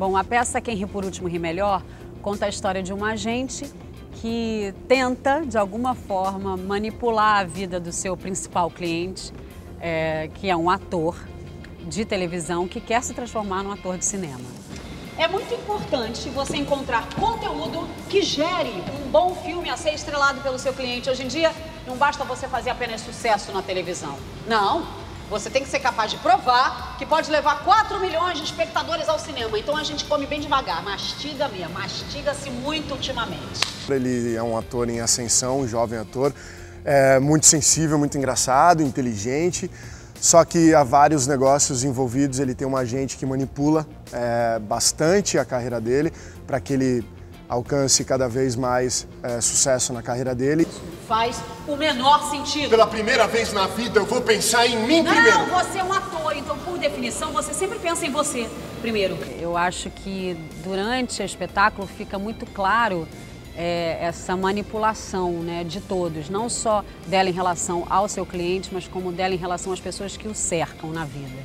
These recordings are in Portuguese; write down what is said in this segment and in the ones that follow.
Bom, a peça Quem Ri Por Último Ri Melhor conta a história de uma agente que tenta, de alguma forma, manipular a vida do seu principal cliente, é, que é um ator de televisão que quer se transformar num ator de cinema. É muito importante você encontrar conteúdo que gere um bom filme a ser estrelado pelo seu cliente. Hoje em dia, não basta você fazer apenas sucesso na televisão. Não, você tem que ser capaz de provar que pode levar 4 milhões de espectadores ao cinema. Então a gente come bem devagar, mastiga mesmo, mastiga-se muito ultimamente. Ele é um ator em ascensão, um jovem ator, é muito sensível, muito engraçado, inteligente. Só que há vários negócios envolvidos, ele tem uma agente que manipula é, bastante a carreira dele para que ele alcance cada vez mais é, sucesso na carreira dele. Faz o menor sentido. Pela primeira vez na vida eu vou pensar em mim não, primeiro. Não, você é um ator, definição você sempre pensa em você primeiro. Eu acho que durante o espetáculo fica muito claro é, essa manipulação né, de todos, não só dela em relação ao seu cliente, mas como dela em relação às pessoas que o cercam na vida.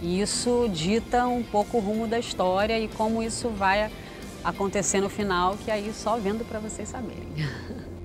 E isso dita um pouco o rumo da história e como isso vai acontecer no final, que aí só vendo para vocês saberem.